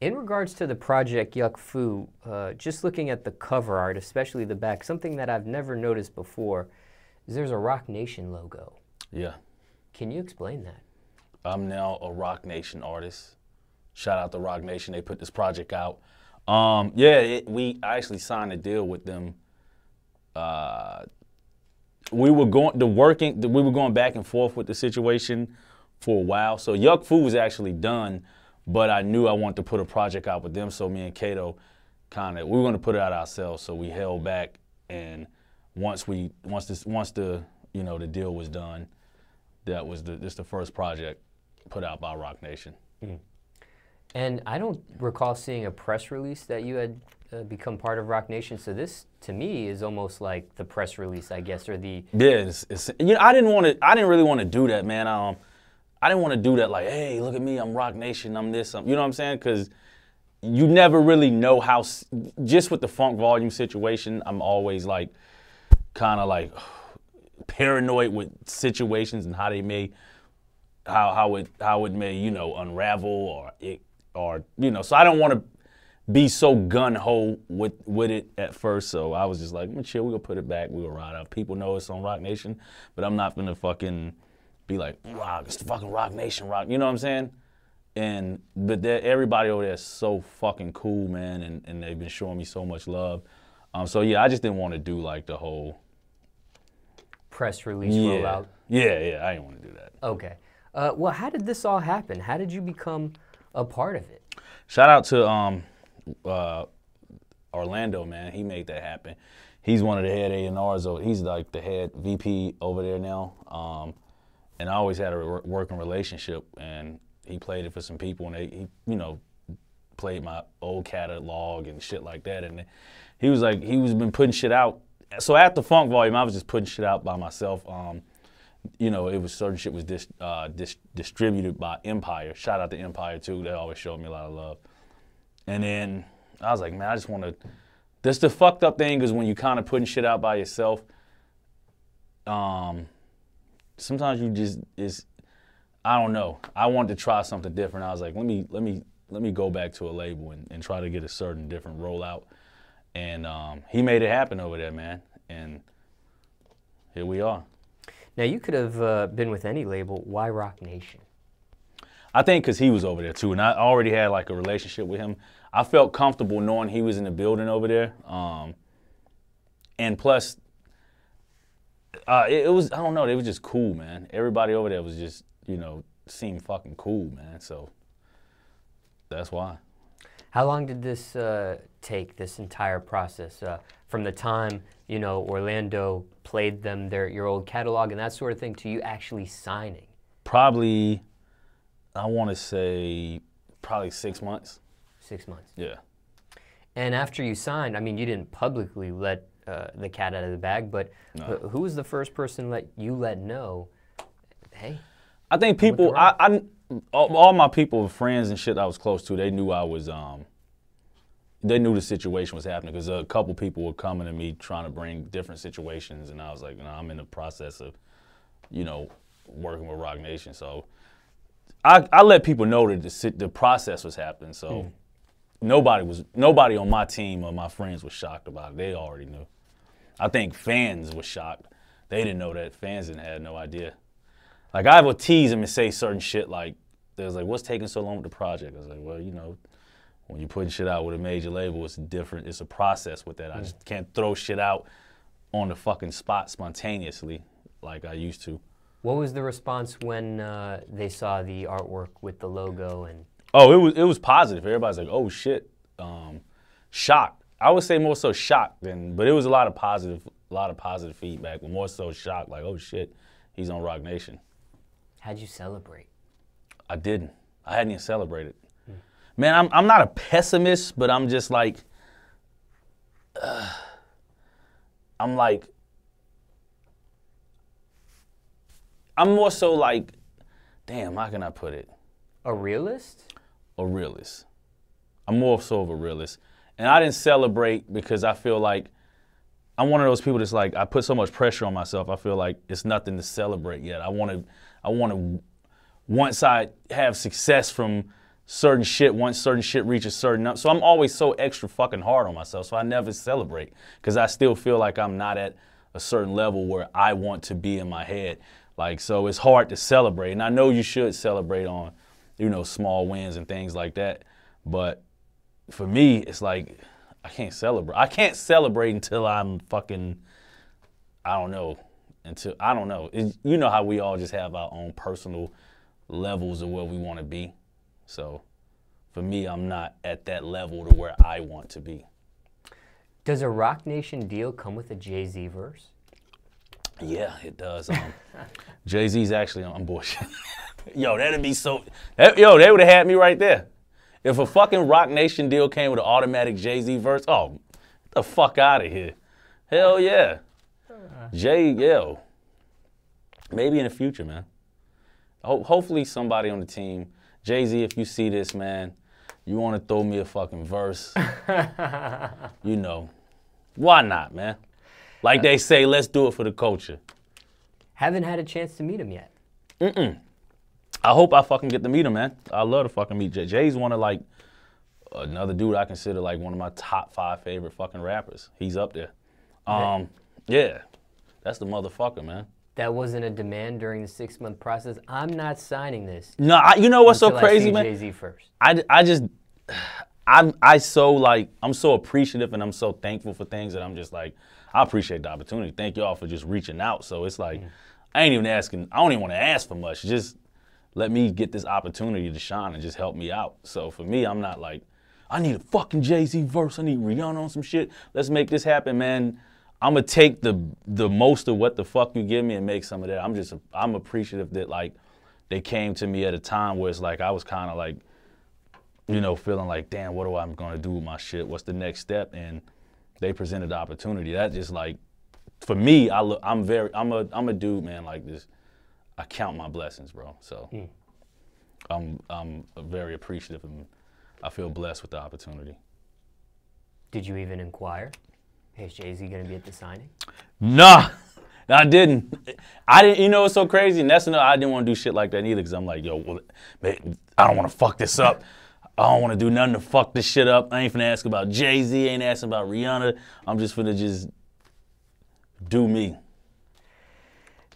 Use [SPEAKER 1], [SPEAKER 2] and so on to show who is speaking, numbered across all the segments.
[SPEAKER 1] In regards to the project Yuck Fou, uh, just looking at the cover art, especially the back, something that I've never noticed before is there's a Roc Nation logo.
[SPEAKER 2] Yeah.
[SPEAKER 1] Can you explain that?
[SPEAKER 2] I'm now a Roc Nation artist. Shout out to Roc Nation. They put this project out. Um, yeah, it, we actually signed a deal with them. Uh, we were going the working. The, we were going back and forth with the situation for a while. So Yuck Fou was actually done, but I knew I wanted to put a project out with them. So me and Kato kind of we were going to put it out ourselves. So we held back, and once we once this once the you know the deal was done, that was the this the first project put out by Roc Nation.
[SPEAKER 1] Mm. And I don't recall seeing a press release that you had uh, become part of Roc Nation. So this, to me, is almost like the press release, I guess, or the
[SPEAKER 2] yeah. It's, it's, you know, I didn't want to. I didn't really want to do that, man. Um, I didn't want to do that. Like, hey, look at me, I'm Roc Nation, I'm this, I'm, you know what I'm saying? Because you never really know how. Just with the funk volume situation, I'm always like, kind of like paranoid with situations and how they may, how how it how it may you know unravel or it or you know. So I don't want to be so gun ho with with it at first. So I was just like, chill. We gonna put it back. We gonna ride out. People know it's on Roc Nation, but I'm not gonna fucking be like, rock. It's the fucking Roc Nation, rock. You know what I'm saying? And but everybody over there is so fucking cool, man, and, and they've been showing me so much love. Um, so yeah, I just didn't want to do like the whole
[SPEAKER 1] press release
[SPEAKER 2] yeah.
[SPEAKER 1] rollout.
[SPEAKER 2] Yeah, yeah, I didn't want to do that.
[SPEAKER 1] Okay. Uh, well, how did this all happen? How did you become a part of it?
[SPEAKER 2] Shout out to um, uh, Orlando, man. He made that happen. He's one of the head A&Rs. He's like the head VP over there now. Um, and I always had a working relationship, and he played it for some people, and they, he, you know, played my old catalog and shit like that. And he was like, he was been putting shit out. So after the Funk Volume, I was just putting shit out by myself. Um, you know, it was certain shit was dis, uh, dis, distributed by Empire. Shout out to Empire too. They always showed me a lot of love. And then I was like, man, I just want to. That's the fucked up thing is when you kind of putting shit out by yourself. Um, sometimes you just is. I don't know. I wanted to try something different. I was like, let me let me let me go back to a label and, and try to get a certain different rollout. And um, he made it happen over there, man. And here we are.
[SPEAKER 1] Now you could have uh, been with any label. Why Roc Nation?
[SPEAKER 2] I think because he was over there too, and I already had like a relationship with him. I felt comfortable knowing he was in the building over there. Um, and plus, uh, it, it, was I don't know, it was just cool, man. Everybody over there was just you know seemed fucking cool, man. So that's why.
[SPEAKER 1] How long did this uh, take? This entire process uh, from the time you know Orlando played them their your old catalog and that sort of thing to you actually signing?
[SPEAKER 2] Probably, I want to say probably six months.
[SPEAKER 1] Six months.
[SPEAKER 2] Yeah.
[SPEAKER 1] And after you signed, I mean, you didn't publicly let uh, the cat out of the bag, but no. who was the first person let you let know? Hey.
[SPEAKER 2] I think people. I, I all, all, my people, friends and shit I was close to, they knew I was. Um, they knew the situation was happening because a couple people were coming to me trying to bring different situations, and I was like, no, I'm in the process of, you know, working with Roc Nation. So I, I let people know that the, the process was happening. So. Mm nobody was nobody on my team or my friends was shocked about it. They already knew. I think fans were shocked. They didn't know that. Fans didn't have no idea. Like I would tease them and say certain shit like they was like, "What's taking so long with the project?" I was like, "Well, you know, when you're putting shit out with a major label, it's different. It's a process with that. I just can't throw shit out on the fucking spot spontaneously like I used to."
[SPEAKER 1] What was the response when uh, they saw the artwork with the logo and
[SPEAKER 2] Oh, it was it was positive. Everybody's like, "Oh shit," um, shocked. I would say more so shocked than, but it was a lot of positive, a lot of positive feedback. But more so shocked, like, "Oh shit, he's on Roc Nation."
[SPEAKER 1] How'd you celebrate?
[SPEAKER 2] I didn't. I hadn't even celebrated. Hmm. Man, I'm I'm not a pessimist, but I'm just like, uh, I'm like, I'm more so like, damn, how can I put it?
[SPEAKER 1] A realist?
[SPEAKER 2] a realist. I'm more so of a realist. And I didn't celebrate because I feel like I'm one of those people that's like I put so much pressure on myself. I feel like it's nothing to celebrate yet. I want to I want to once I have success from certain shit once certain shit reaches certain up. So I'm always so extra fucking hard on myself. So I never celebrate because I still feel like I'm not at a certain level where I want to be in my head. Like so, it's hard to celebrate, and I know you should celebrate on, you know, small wins and things like that. But for me, it's like I can't celebrate. I can't celebrate until I'm fucking. I don't know. Until I don't know. You know how we all just have our own personal levels of where we want to be. So, for me, I'm not at that level to where I want to be.
[SPEAKER 1] Does a Roc Nation deal come with a Jay Z verse?
[SPEAKER 2] Yeah, it does. Um, Jay Z's actually on bullshit. yo, that'd be so. That, yo, they would have had me right there. If a fucking Roc Nation deal came with an automatic Jay Z verse, oh, get the fuck out of here. Hell yeah. Jay, yo. Maybe in the future, man. Ho- hopefully, somebody on the team, Jay Z, if you see this, man, you want to throw me a fucking verse, you know, why not, man? Like they say, let's do it for the culture.
[SPEAKER 1] Haven't had a chance to meet him yet.
[SPEAKER 2] I hope I fucking get to meet him, man. I love to fucking meet Jay. Jay's one of like another dude I consider like one of my top five favorite fucking rappers. He's up there. Um, yeah, that's the motherfucker, man.
[SPEAKER 1] That wasn't a demand during the six month process. I'm not signing this.
[SPEAKER 2] No, I, you know what's so crazy,
[SPEAKER 1] I
[SPEAKER 2] man?
[SPEAKER 1] Jay Z first.
[SPEAKER 2] I, I just I'm I so like I'm so appreciative and I'm so thankful for things that I'm just like I appreciate the opportunity. Thank y'all for just reaching out. So it's like I ain't even asking. I don't even want to ask for much. Just let me get this opportunity to shine and just help me out. So for me, I'm not like I need a fucking Jay Z verse. I need Rihanna on some shit. Let's make this happen, man. I'm gonna take the the most of what the fuck you give me and make some of that. I'm just I'm appreciative that like they came to me at a time where it's like I was kind of like you know, feeling like, damn, what do I, am going to do with my shit? What's the next step? And they presented the opportunity. That just like, for me, I look, I'm very, I'm a, I'm a dude, man. Like this, I count my blessings, bro. So, I'm, I'm very appreciative and I feel blessed with the opportunity.
[SPEAKER 1] Did you even inquire? Hey, is Jay Z going to be at the signing?
[SPEAKER 2] Nah, I didn't. I didn't. You know what's so crazy? And that's another. I didn't want to do shit like that either because I'm like, yo, well, man, I don't want to fuck this up. I don't want to do nothing to fuck this shit up. I ain't finna ask about Jay Z. Ain't asking about Rihanna. I'm just finna just do me.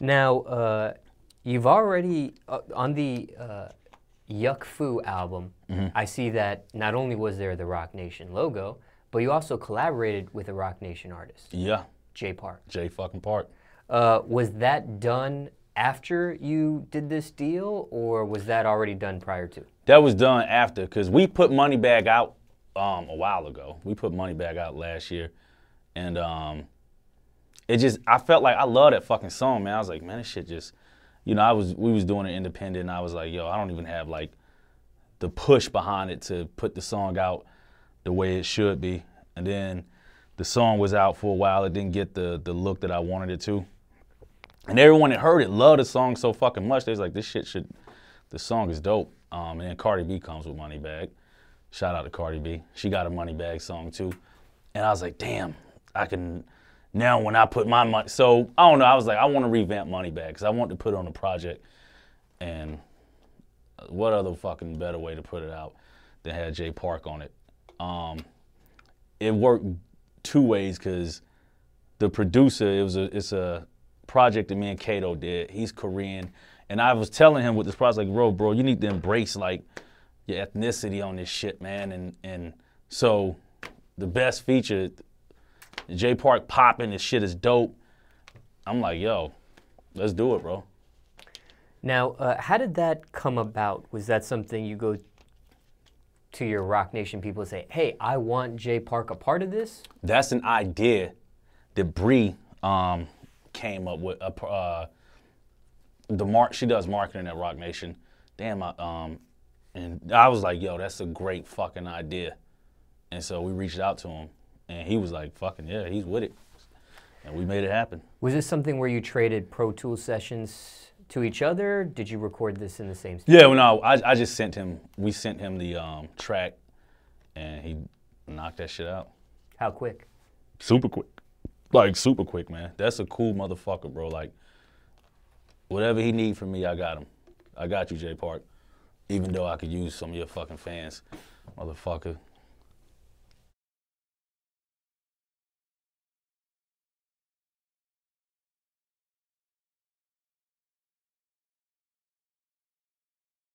[SPEAKER 1] Now, uh, you've already, uh, on the uh, Yuck Fou album,
[SPEAKER 2] Mm-hmm.
[SPEAKER 1] I see that not only was there the Roc Nation logo, but you also collaborated with a Roc Nation artist,
[SPEAKER 2] Yeah,
[SPEAKER 1] Jay Park.
[SPEAKER 2] Jay fucking Park.
[SPEAKER 1] Uh, was that done after you did this deal, or was that already done prior to?
[SPEAKER 2] That was done after because we put Moneybag out um, a while ago. We put Moneybag out last year, and um, it just I felt like I love that fucking song, man. I was like, man, this shit just, you know, I was we was doing it independent. And I was like, yo, I don't even have like the push behind it to put the song out the way it should be. And then the song was out for a while. It didn't get the the look that I wanted it to. And everyone that heard it loved the song so fucking much. They was like, this shit should, the song is dope. Um, and then Cardi B comes with Money Bag. Shout out to Cardi B. She got a Money Bag song too. And I was like, damn, I can, now when I put my money, so I don't know, I was like, I want to revamp Moneybag because I want to put on a project. And what other fucking better way to put it out than had Jay Park on it? Um, it worked two ways because the producer, it was a, it's a project that me and Kato did. He's Korean, and I was telling him with this project, like, bro, bro, you need to embrace like your ethnicity on this shit, man. And and so the best feature, Jay Park popping, this shit is dope. I'm like, yo, let's do it, bro.
[SPEAKER 1] Now, uh, how did that come about? Was that something you go to your Roc Nation people and say, hey, I want Jay Park a part of this?
[SPEAKER 2] That's an idea that Bri um, came up with. Uh, uh, the mark she does marketing at Roc Nation. Damn, I, um, and I was like, yo, that's a great fucking idea. And so we reached out to him, and he was like, fucking yeah, he's with it, and we made it happen.
[SPEAKER 1] Was this something where you traded Pro Tools sessions to each other? Did you record this in the same studio?
[SPEAKER 2] Yeah, well, no, I, I just sent him. We sent him the um, track, and he knocked that shit out.
[SPEAKER 1] How quick?
[SPEAKER 2] super quick. Like super quick, man. That's a cool motherfucker, bro. Like whatever he need from me, I got him. I got you, Jay Park. Even though I could use some of your fucking fans, motherfucker.